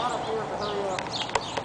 hot up here to hurry up.